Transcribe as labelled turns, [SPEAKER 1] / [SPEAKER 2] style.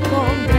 [SPEAKER 1] con